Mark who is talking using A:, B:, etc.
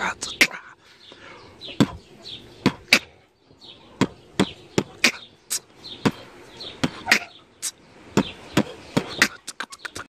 A: try to try.